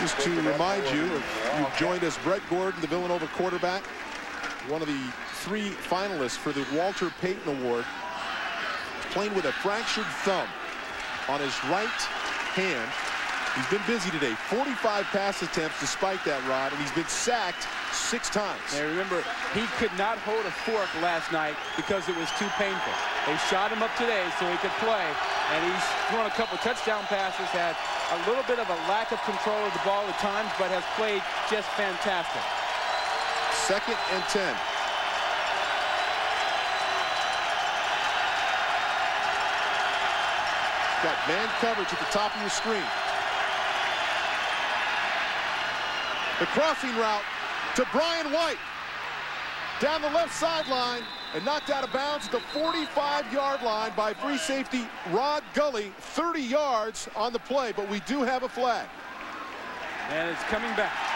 Just to remind you, you've joined us, Brett Gordon, the Villanova quarterback, one of the three finalists for the Walter Payton Award, playing with a fractured thumb on his right hand. He's been busy today. 45 pass attempts despite that, Rod, and he's been sacked six times. Now remember, he could not hold a fork last night because it was too painful. They shot him up today so he could play, and he's thrown a couple touchdown passes, had a little bit of a lack of control of the ball at times, but has played just fantastic. Second and 10. Got man coverage at the top of your screen. The crossing route to Brian White. Down the left sideline and knocked out of bounds at the 45-yard line by free safety Rod Gully. 30 yards on the play, but we do have a flag. And it's coming back.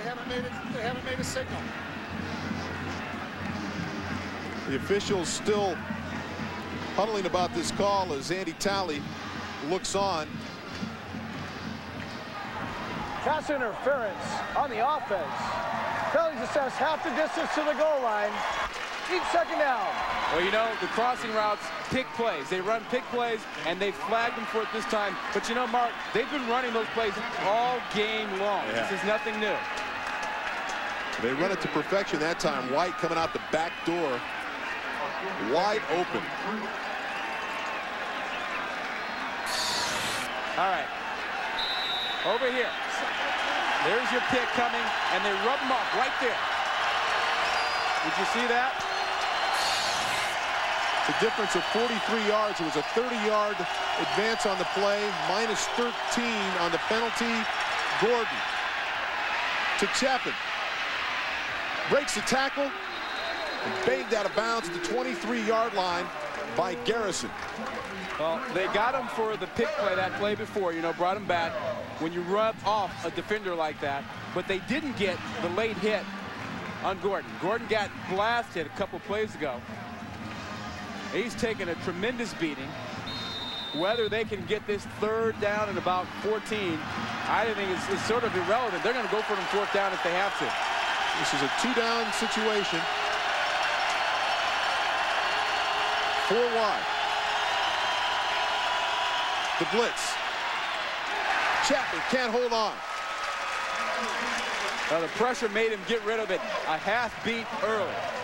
They haven't made it. They haven't made a signal. The officials still huddling about this call as Andy Talley looks on. Pass interference on the offense. Penalties assessed half the distance to the goal line. Each second down. Well, you know, the crossing routes pick plays. They run pick plays, and they flagged them for it this time. But you know, Mark, they've been running those plays all game long. Yeah. This is nothing new. They run it to perfection that time. White coming out the back door. Wide open. All right. Over here. There's your pick coming, and they rub them off right there. Did you see that? The difference of 43 yards. It was a 30-yard advance on the play, minus 13 on the penalty. Gordon to Chapin. Breaks the tackle and banged out of bounds at the 23-yard line by Garrison. Well, they got him for the pick play, that play before, you know, brought him back when you rub off a defender like that. But they didn't get the late hit on Gordon. Gordon got blasted a couple plays ago. He's taken a tremendous beating. Whether they can get this third down at about 14, I think it's sort of irrelevant. They're going to go for them fourth down if they have to. This is a two-down situation. Four wide. The blitz. Chapman can't hold on. Well, the pressure made him get rid of it a half beat early.